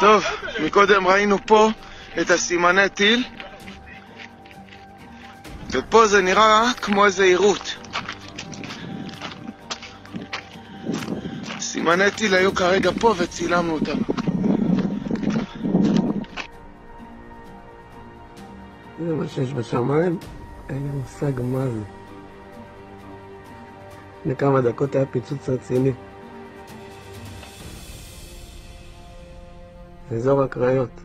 טוב, מקודם ראינו פה את הסימני טיל, ופה זה נראה כמו איזה עירות. סימני טיל היו כרגע פה וצילמנו אותם. זה מה שיש בשמיים, אין לי מושג מה זה. לפני כמה דקות היה פיצוץ רציני. זה אזור הקריות.